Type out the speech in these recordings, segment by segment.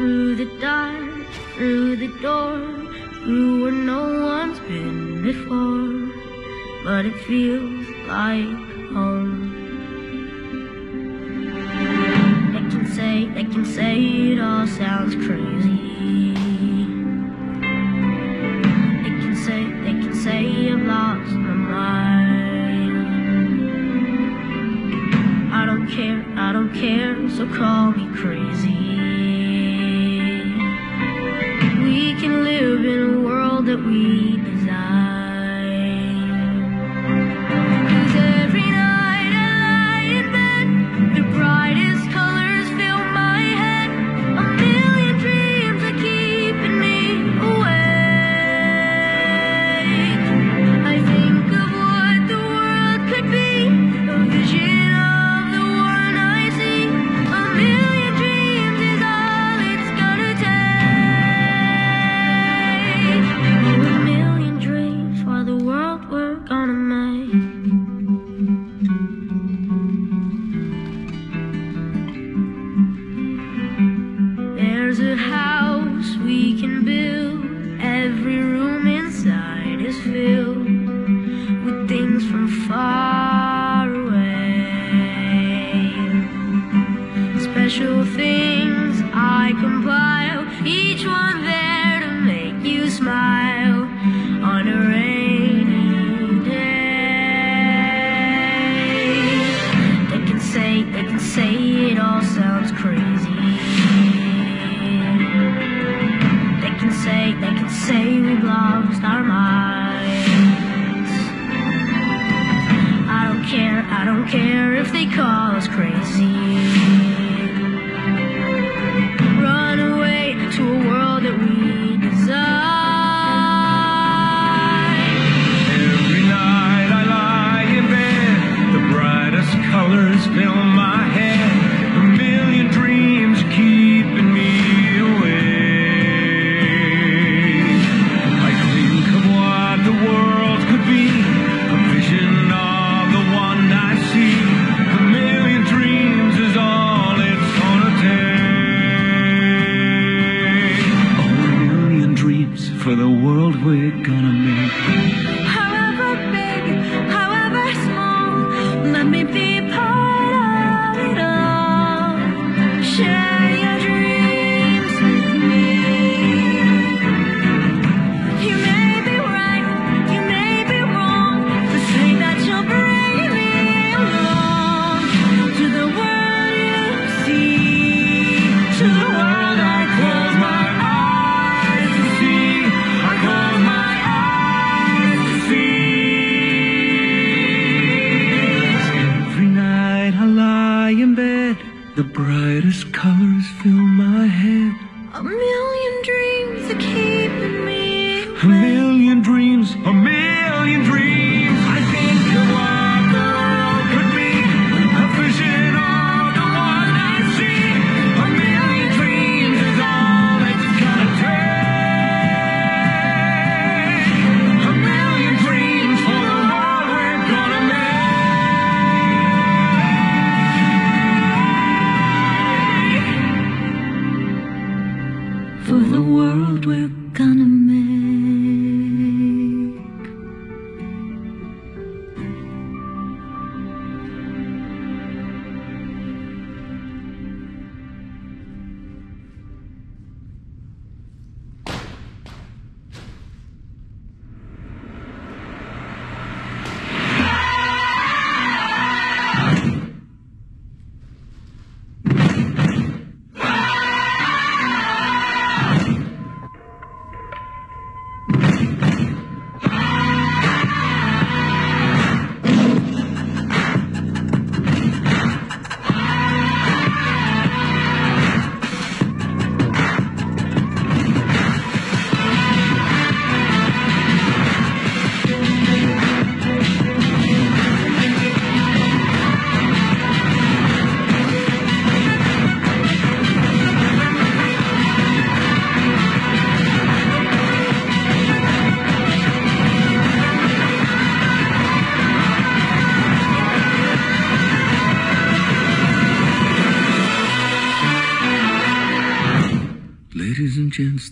through the dark, through the door, through where no one's been before. But it feels like home. They can say, they can say it all sounds crazy. They can say, they can say I've lost my mind. I don't care, I don't care, so call me crazy. we The brightest colors fill my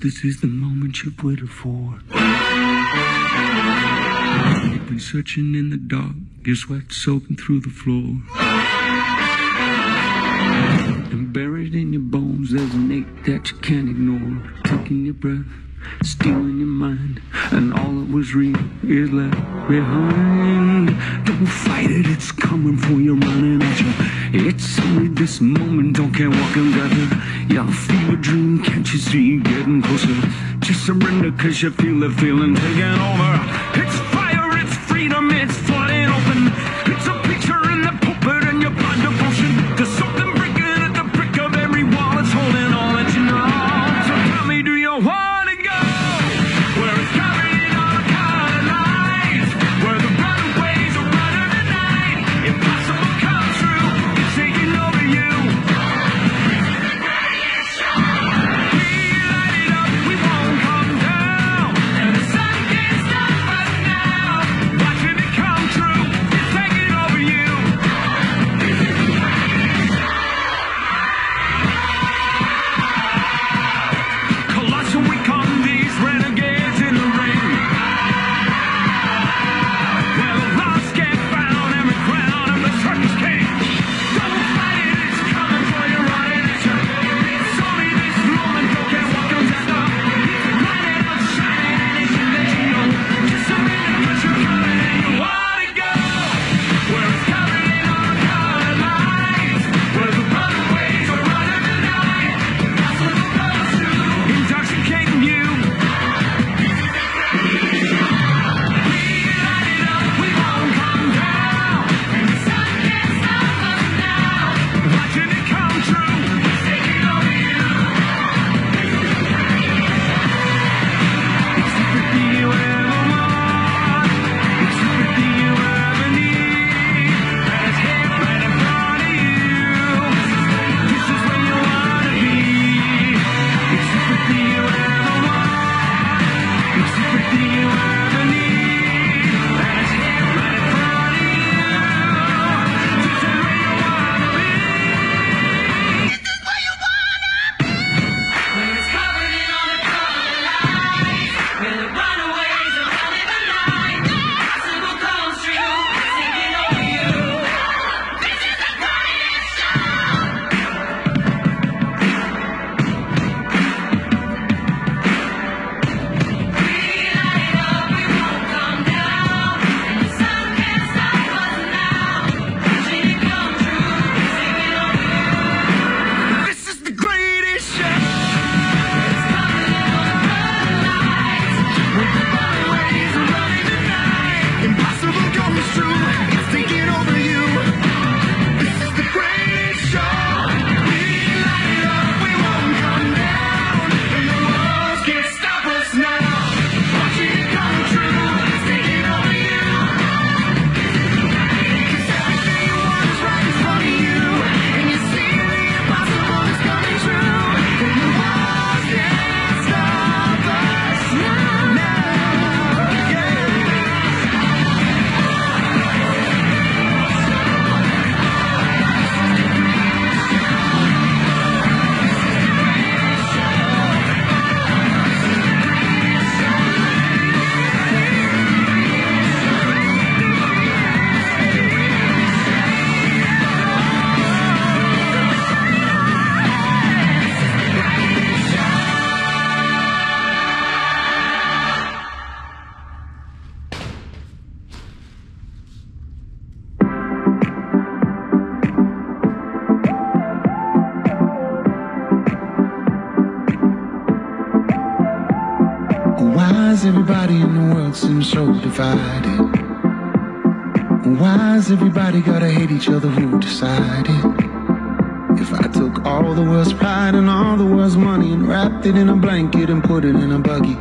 This is the moment you've waited for. You've been searching in the dark, your sweat soaking through the floor. And buried in your bones, there's an ache that you can't ignore. Taking your breath, stealing your mind, and all that was real is left behind. Don't fight it, it's coming for you, running at you. It's only this moment, don't care what can gather. Y'all feel a dream, can't you see getting closer? Just surrender, cause you feel the feeling taking over. It's divided? Why is everybody gotta hate each other? Who decided? If I took all the world's pride and all the world's money and wrapped it in a blanket and put it in a buggy,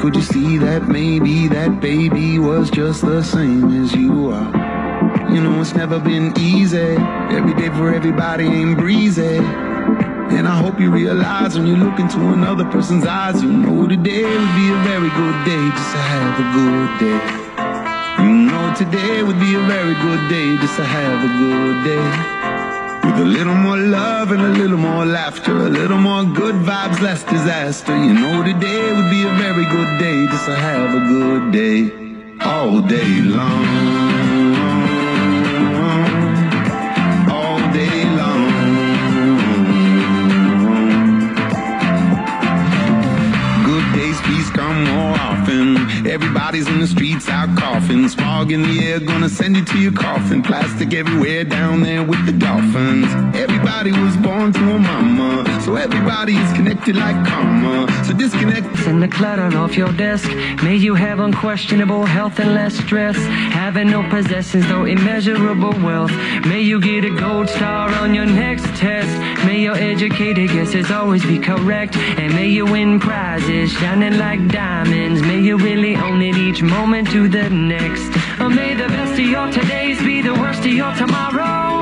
could you see that maybe that baby was just the same as you are? You know it's never been easy. Every day for everybody ain't breezy. And I hope you realize when you look into another person's eyes, you know today would be a very good day just to have a good day. You know today would be a very good day just to have a good day. With a little more love and a little more laughter, a little more good vibes, less disaster. You know today would be a very good day just to have a good day all day long. Everybody's in the streets out coughing. Smog in the air, gonna send you to your coffin. Plastic everywhere down there with the dolphins. Everybody was born to a mama, so everybody is connected like karma. So disconnect. and the clutter off your desk. May you have unquestionable health and less stress. Having no possessions, though immeasurable wealth. May you get a gold star on your next test. May your educated guesses always be correct. And may you win prizes shining like diamonds. May you really own it each moment to the next. Or may the best of your todays be the worst of your tomorrows.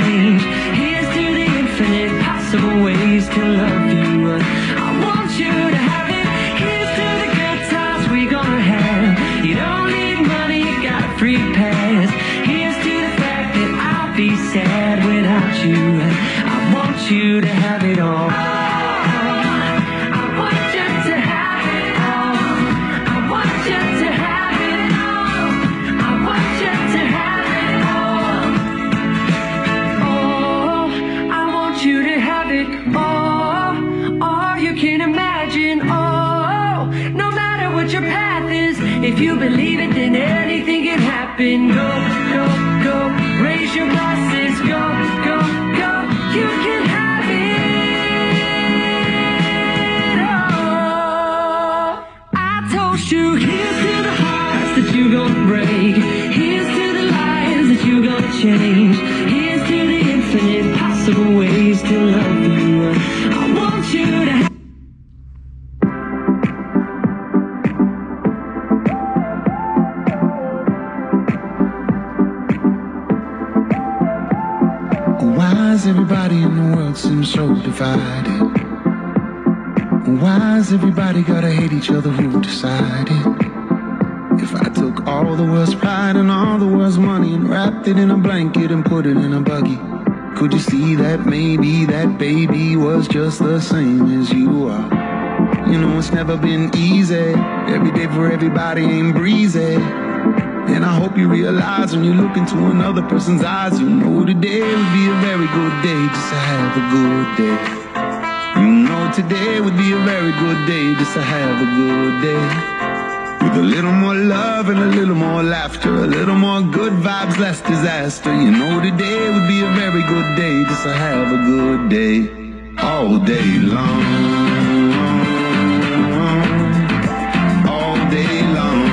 Change. You believe it, then anything can happen. Go, go, go. Raise your glasses. Go, go, go. You can have it all. I told you, here's to the hearts that you gonna break. Here's to the lives that you gonna change. Here's to the infinite possible ways to love just the same as you are? You know, it's never been easy. Every day for everybody ain't breezy. And I hope you realize when you look into another person's eyes, you know today would be a very good day just to have a good day. You know today would be a very good day just to have a good day. With a little more love and a little more laughter, a little more good vibes, less disaster. You know today would be a very good day just to have a good day all day long. All day long.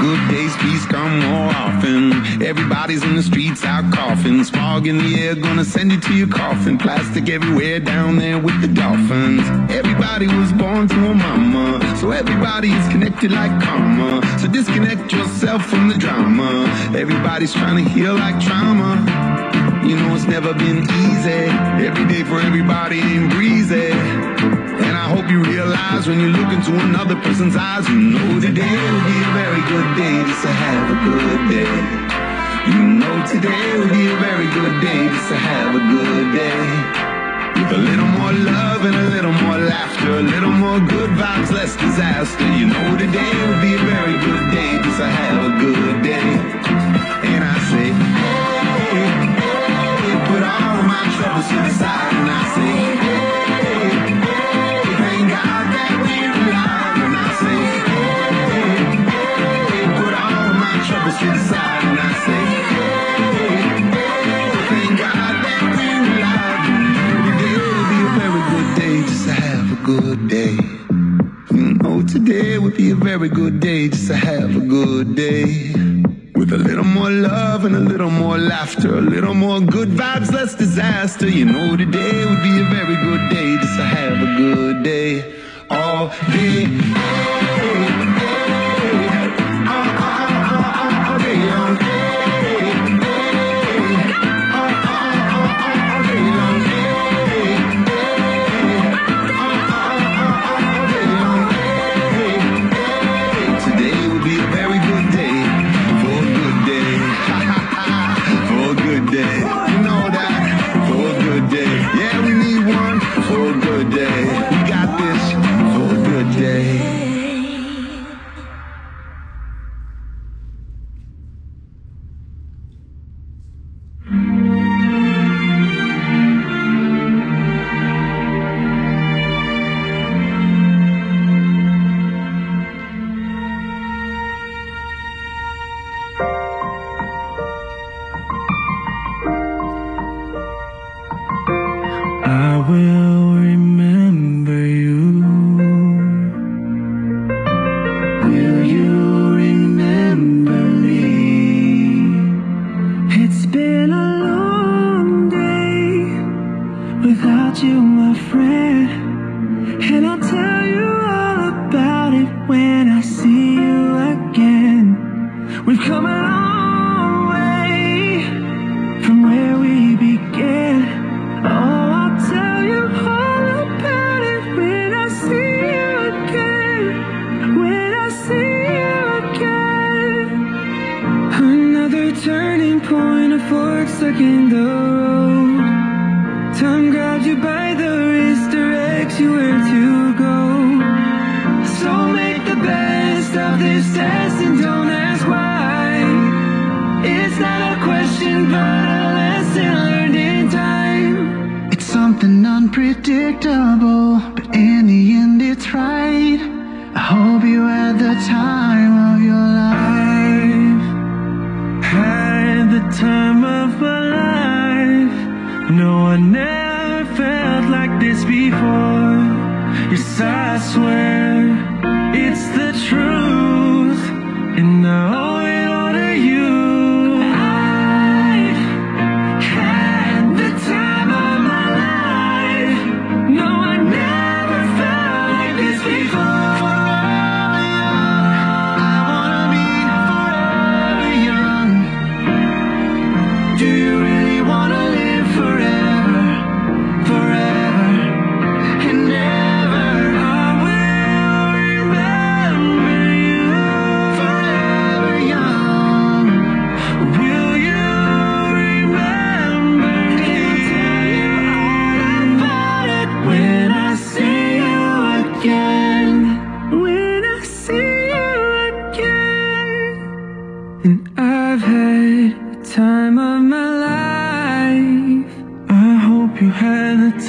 Good days, come more often. Everybody's in the streets out coughing. Smog in the air, gonna send you to your coffin. Plastic everywhere down there with the dolphins. Everybody was born to a mama, so everybody is connected like karma. So disconnect yourself from the drama. Everybody's trying to heal like trauma. You know it's never been easy. Every day for everybody ain't breezy. And I hope you realize when you look into another person's eyes, you know today will be a very good day just to have a good day. You know today will be a very good day just to have a good day. With a little more love and a little more laughter, a little more good vibes, less disaster. You know today will be a very good day just to have a good day. And I say, hey, hey, put all of my troubles to the side and I say, hey, hey, thank God that we're alive. And I say, hey, hey, put all of my troubles to the side and I say, hey, hey, thank God that we're alive. And today will be a very good day just to have a good day. You know today would be a very good day just to have a good day. With a little more love and a little more laughter, a little more good vibes, less disaster. You know today would be a very good day just to have a good day. All day.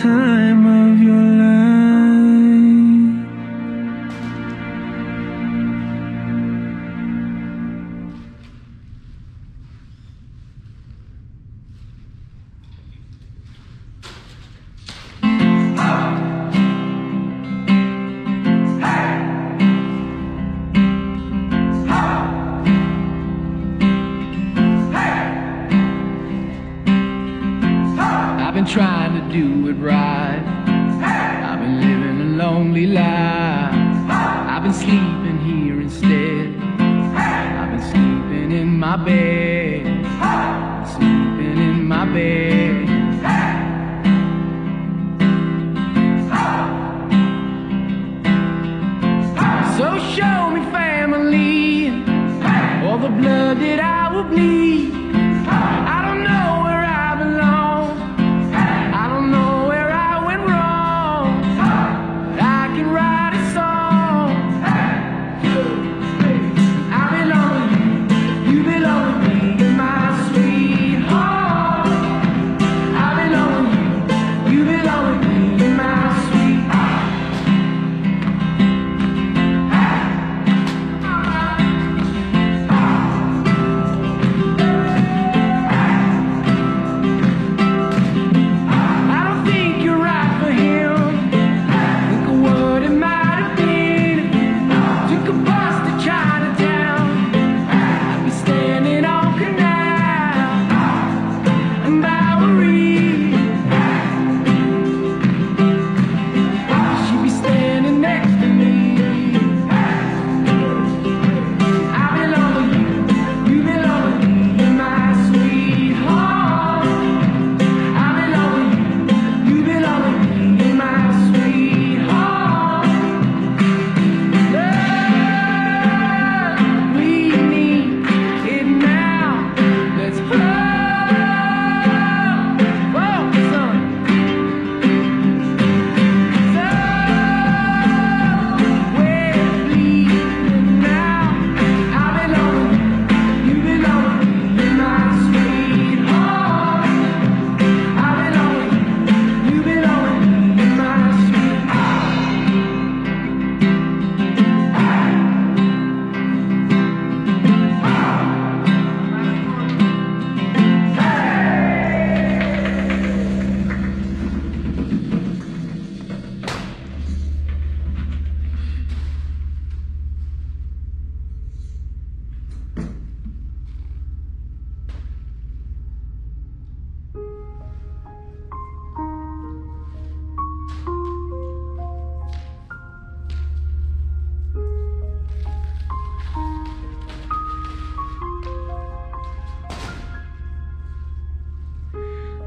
Time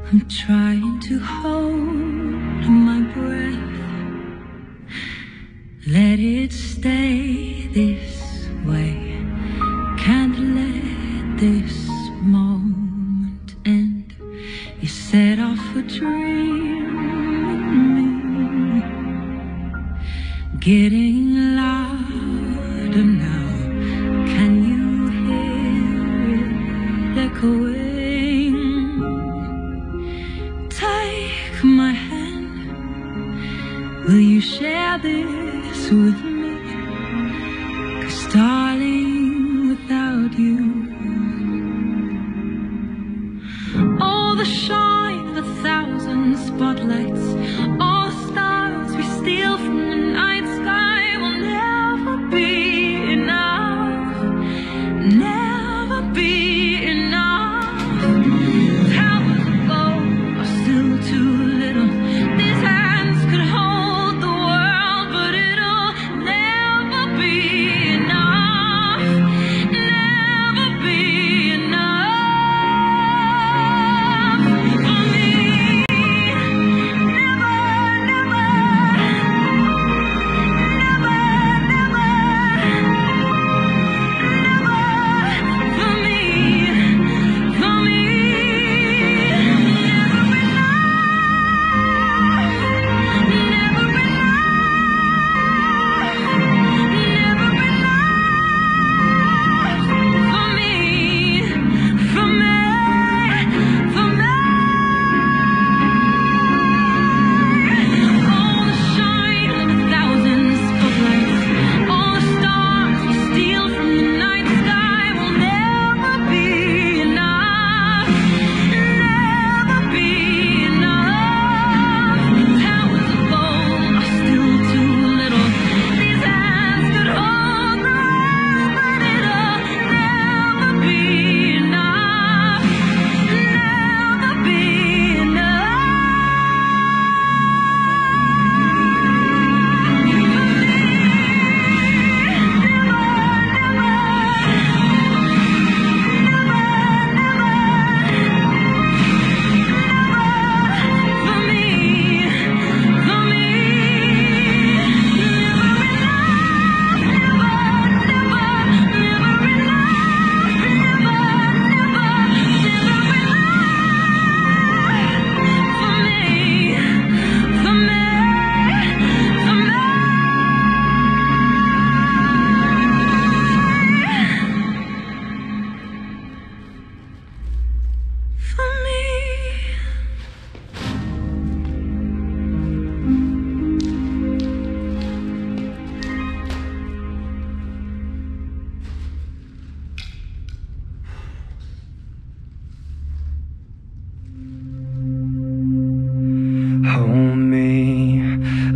I'm trying to hold my breath. Let it stay this way. Can't let this moment end. You set off a dream in me, getting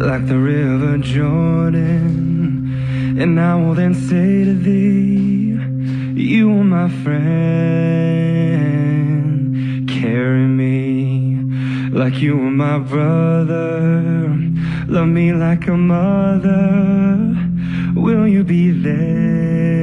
like the river Jordan, and I will then say to thee, You are my friend. Carry me like you are my brother. Love me like a mother. Will you be there?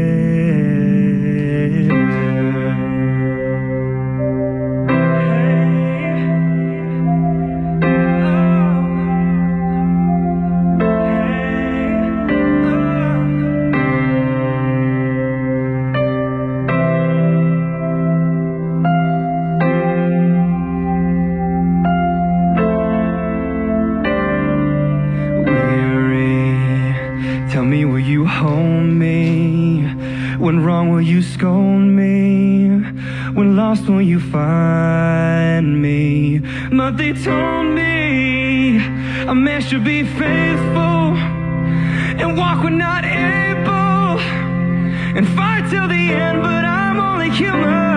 Scold me? When lost, will you find me? But they told me a man should be faithful and walk when not able and fight till the end, but I'm only human.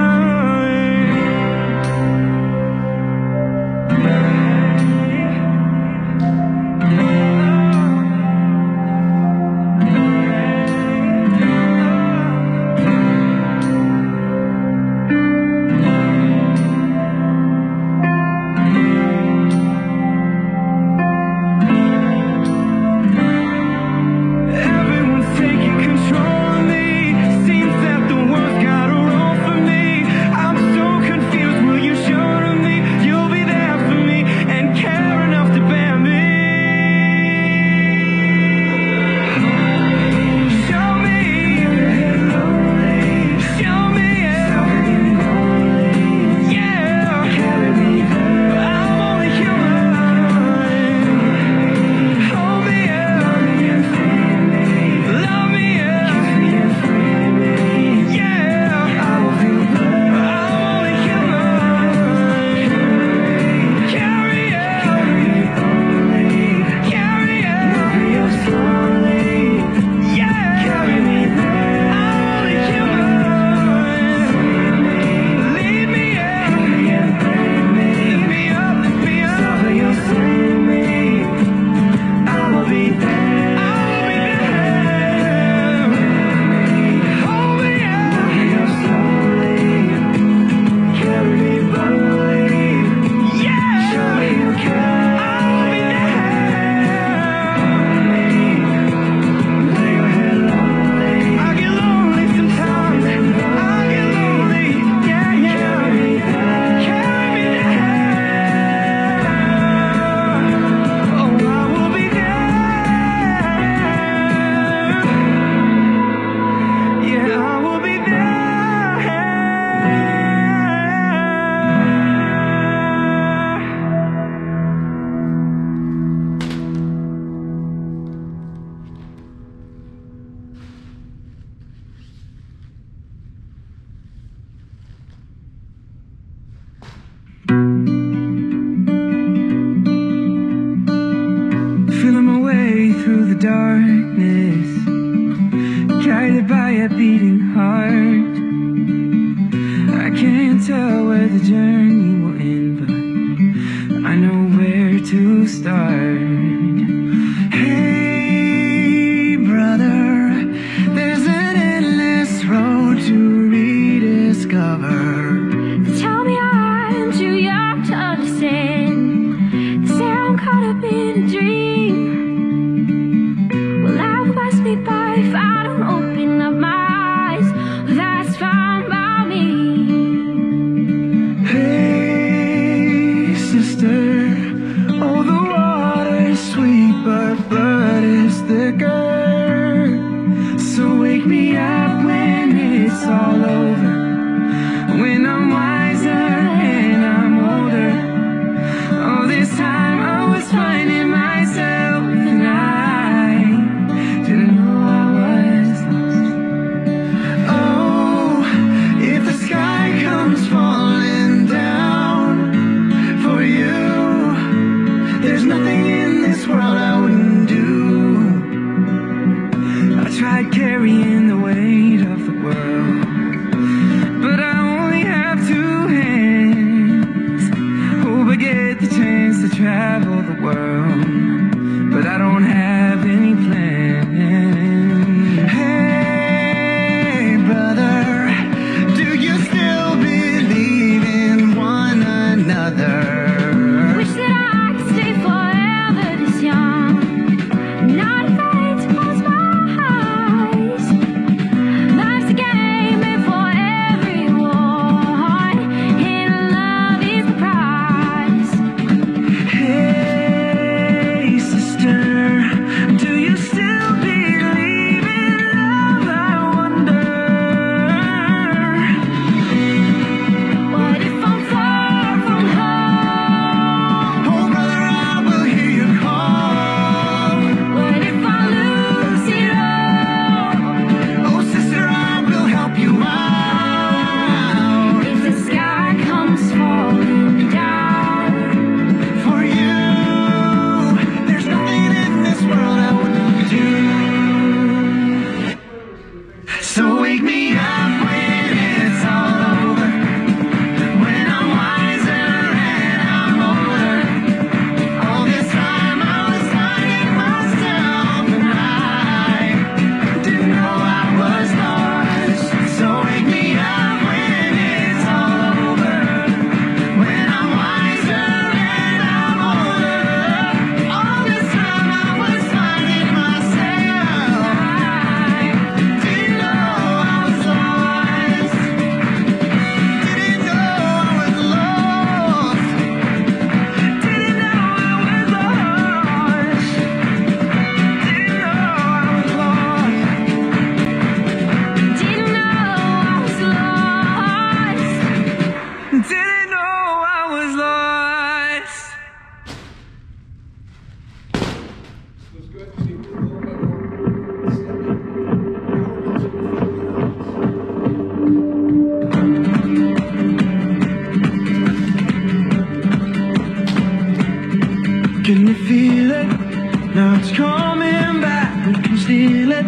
it. Now it's coming back, we can steal it.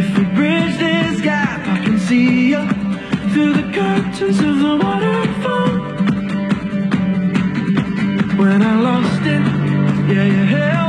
If we bridge this gap, I can see you through the curtains of the waterfall. When I lost it, yeah, you held